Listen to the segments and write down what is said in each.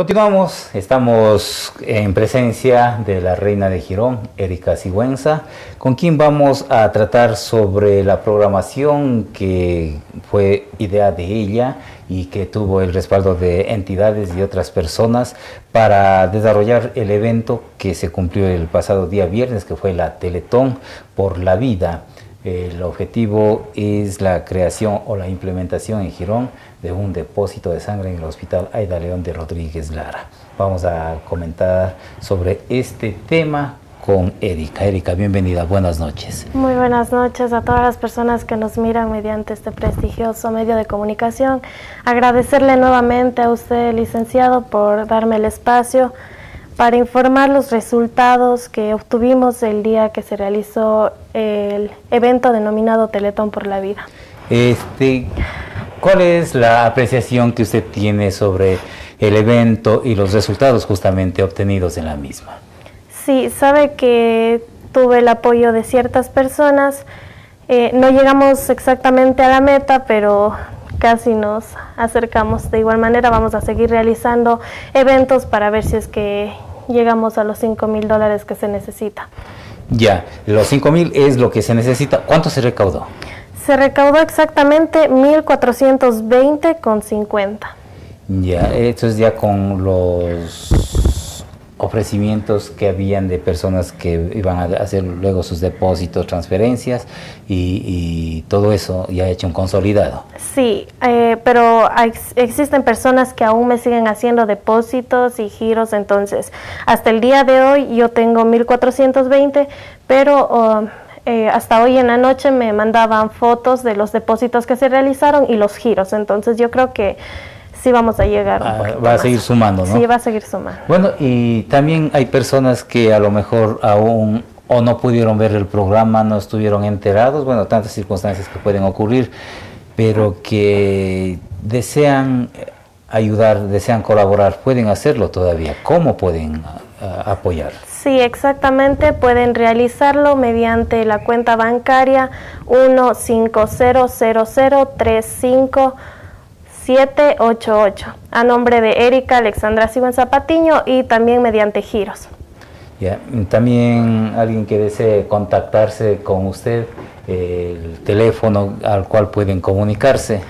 Continuamos, estamos en presencia de la reina de Girón, Erika Sigüenza, con quien vamos a tratar sobre la programación que fue idea de ella y que tuvo el respaldo de entidades y otras personas para desarrollar el evento que se cumplió el pasado día viernes, que fue la Teletón por la Vida. El objetivo es la creación o la implementación en Girón de un depósito de sangre en el Hospital Aida León de Rodríguez Lara. Vamos a comentar sobre este tema con Erika. Erika, bienvenida, buenas noches. Muy buenas noches a todas las personas que nos miran mediante este prestigioso medio de comunicación. Agradecerle nuevamente a usted, licenciado, por darme el espacio para informar los resultados que obtuvimos el día que se realizó el evento denominado Teletón por la Vida. Este, ¿Cuál es la apreciación que usted tiene sobre el evento y los resultados justamente obtenidos en la misma? Sí, sabe que tuve el apoyo de ciertas personas. Eh, no llegamos exactamente a la meta, pero casi nos acercamos. De igual manera vamos a seguir realizando eventos para ver si es que llegamos a los 5 mil dólares que se necesita. Ya, los 5 mil es lo que se necesita. ¿Cuánto se recaudó? Se recaudó exactamente 1.420 con 50. Ya, esto es ya con los ofrecimientos que habían de personas que iban a hacer luego sus depósitos, transferencias y, todo eso ya hecho un consolidado. Sí, eh, pero existen personas que aún me siguen haciendo depósitos y giros, entonces hasta el día de hoy yo tengo 1420, pero... Oh, eh, hasta hoy en la noche me mandaban fotos de los depósitos que se realizaron y los giros. Entonces yo creo que sí vamos a llegar. Ah, va a seguir sumando, ¿no? Sí, va a seguir sumando. Bueno, y también hay personas que a lo mejor aún o no pudieron ver el programa, no estuvieron enterados, bueno, tantas circunstancias que pueden ocurrir, pero que desean ayudar, desean colaborar, pueden hacerlo todavía. ¿Cómo pueden ah, apoyar? Sí, exactamente. Pueden realizarlo mediante la cuenta bancaria 150035788 a nombre de Erika Alexandra Sigüen Zapatiño y también mediante giros. También alguien que desee contactarse con usted, el teléfono al cual pueden comunicarse.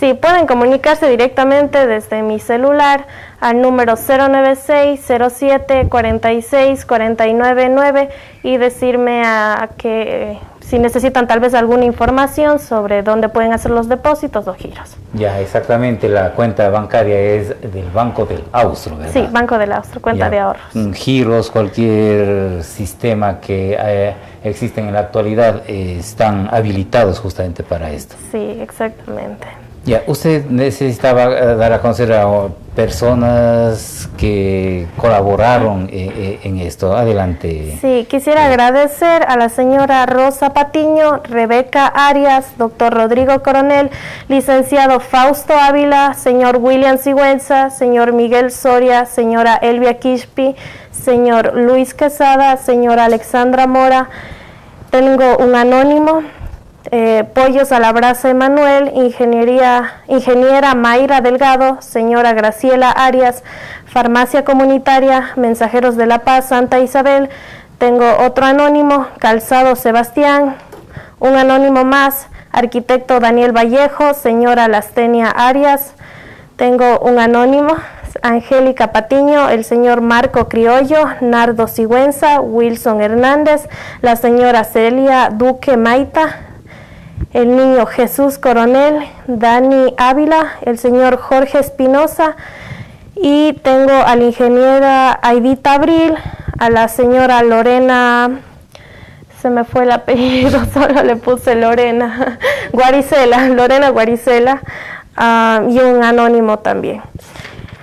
Sí, pueden comunicarse directamente desde mi celular al número 096 07 46 499 y decirme a que si necesitan tal vez alguna información sobre dónde pueden hacer los depósitos o giros. Ya, exactamente, la cuenta bancaria es del Banco del Austro, ¿verdad? Sí, Banco del Austro, cuenta de ahorros. Mm, giros, cualquier sistema que eh, existe en la actualidad eh, están habilitados justamente para esto. Sí, exactamente. Ya, usted necesitaba eh, dar a conocer a personas que colaboraron eh, eh, en esto. Adelante. Sí, quisiera agradecer a la señora Rosa Patiño, Rebeca Arias, doctor Rodrigo Coronel, licenciado Fausto Ávila, señor William Sigüenza, señor Miguel Soria, señora Elvia Quispi, señor Luis Quesada, señora Alexandra Mora. Tengo un anónimo eh, Pollos a la Brasa Emanuel, Ingeniería, Ingeniera Mayra Delgado, señora Graciela Arias, Farmacia Comunitaria, Mensajeros de la Paz, Santa Isabel. Tengo otro anónimo, Calzado Sebastián, un anónimo más, arquitecto Daniel Vallejo, señora Lastenia Arias. Tengo un anónimo, Angélica Patiño, el señor Marco Criollo, Nardo Sigüenza, Wilson Hernández, la señora Celia Duque Maita, el niño Jesús Coronel, Dani Ávila, el señor Jorge Espinosa y tengo a la ingeniera Aidita Abril, a la señora Lorena, se me fue el apellido, solo le puse Lorena, Guaricela, Lorena Guaricela ah, y un anónimo también.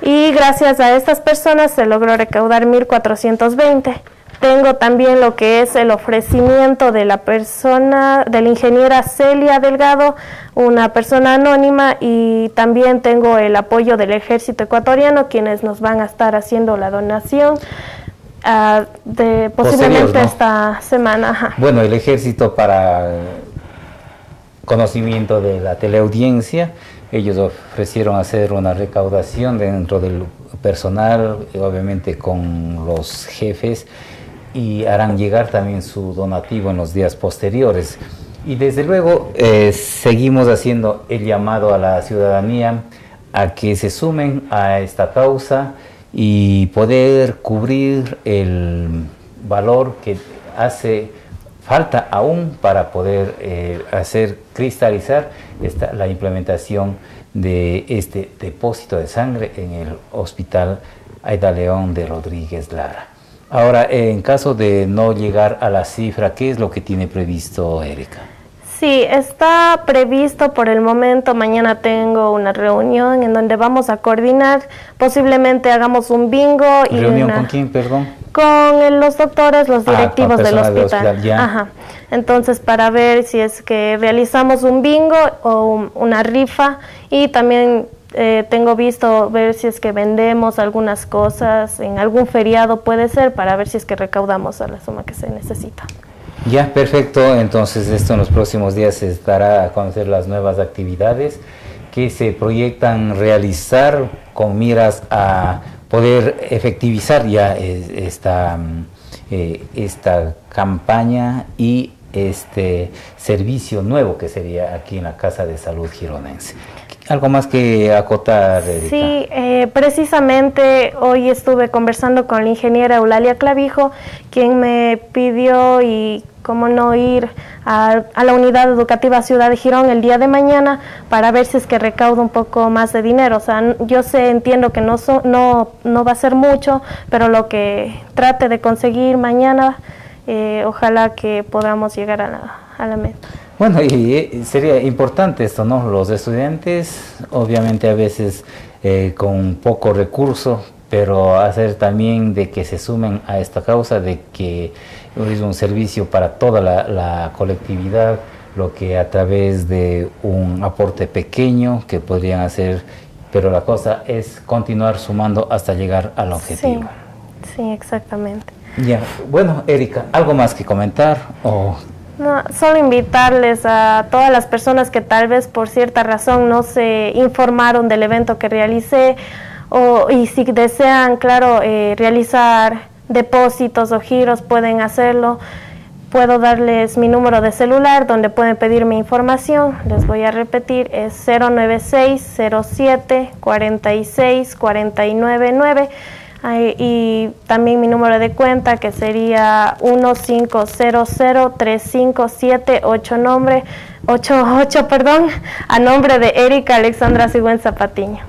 Y gracias a estas personas se logró recaudar 1420. Tengo también lo que es el ofrecimiento de la persona, de la ingeniera Celia Delgado, una persona anónima, y también tengo el apoyo del ejército ecuatoriano, quienes nos van a estar haciendo la donación. Ah, de posiblemente esta semana. Bueno, el ejército para conocimiento de la teleaudiencia ellos ofrecieron hacer una recaudación dentro del personal, obviamente con los jefes, y harán llegar también su donativo en los días posteriores. Y desde luego eh, seguimos haciendo el llamado a la ciudadanía a que se sumen a esta causa y poder cubrir el valor que hace falta aún para poder eh, hacer cristalizar la implementación de este depósito de sangre en el hospital Aida León de Rodríguez Lara. Ahora, en caso de no llegar a la cifra, ¿qué es lo que tiene previsto Erika? Sí, está previsto por el momento. Mañana tengo una reunión en donde vamos a coordinar. Posiblemente hagamos un bingo. Y ¿Reunión con quién, perdón? Con los doctores, los ah, directivos del hospital. Ajá. Entonces, para ver si es que realizamos un bingo o una rifa y también eh, tengo visto ver si es que vendemos algunas cosas en algún feriado puede ser para ver si es que recaudamos a la suma que se necesita. Ya, perfecto. Entonces, esto en los próximos días se estará a conocer las nuevas actividades que se proyectan realizar con miras a poder efectivizar ya esta, mm, eh, esta campaña y este servicio nuevo que sería aquí en la Casa de Salud Gironense. ¿Algo más que acotar? Sí, eh, precisamente hoy estuve conversando con la ingeniera Eulalia Clavijo, quien me pidió y cómo no ir a, la unidad educativa Ciudad de Girón el día de mañana para ver si es que recaudo un poco más de dinero. O sea, yo sé, entiendo que no, no, no va a ser mucho, pero lo que trate de conseguir mañana, eh, ojalá que podamos llegar a la, a la meta. Bueno, y sería importante esto, ¿no? Los estudiantes, obviamente a veces eh, con poco recurso, pero hacer también de que se sumen a esta causa, de que es un servicio para toda la, colectividad, lo que a través de un aporte pequeño que podrían hacer, pero la cosa es continuar sumando hasta llegar al objetivo. Sí, sí exactamente. Ya, bueno, Erika, ¿algo más que comentar o no, solo invitarles a todas las personas que tal vez por cierta razón no se informaron del evento que realicé o, y si desean, claro, eh, realizar depósitos o giros pueden hacerlo. Puedo darles mi número de celular donde pueden pedir mi información. Les voy a repetir, es 096 07 46 499 y también mi número de cuenta que sería 15003578 nombre 88 perdón a nombre de Erika Alexandra Sigüenza Patiño.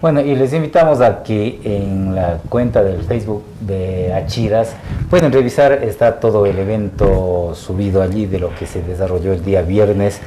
Bueno, y les invitamos a que en la cuenta del Facebook de Achiras pueden revisar, está todo el evento subido allí de lo que se desarrolló el día viernes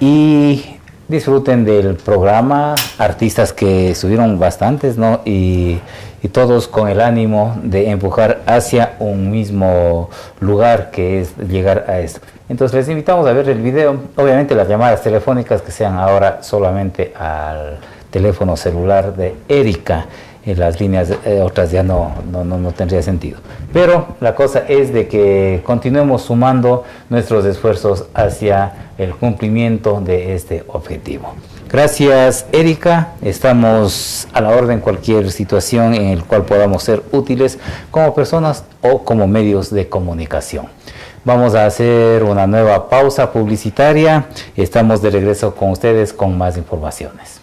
y disfruten del programa, artistas que subieron bastantes, ¿no? Y y todos con el ánimo de empujar hacia un mismo lugar que es llegar a esto. Entonces les invitamos a ver el video, obviamente las llamadas telefónicas que sean ahora solamente al teléfono celular de Erika, en las líneas eh, otras ya no, no, no tendría sentido. Pero la cosa es de que continuemos sumando nuestros esfuerzos hacia el cumplimiento de este objetivo. Gracias, Erika. Estamos a la orden cualquier situación en el cual podamos ser útiles como personas o como medios de comunicación. Vamos a hacer una nueva pausa publicitaria. Estamos de regreso con ustedes con más informaciones.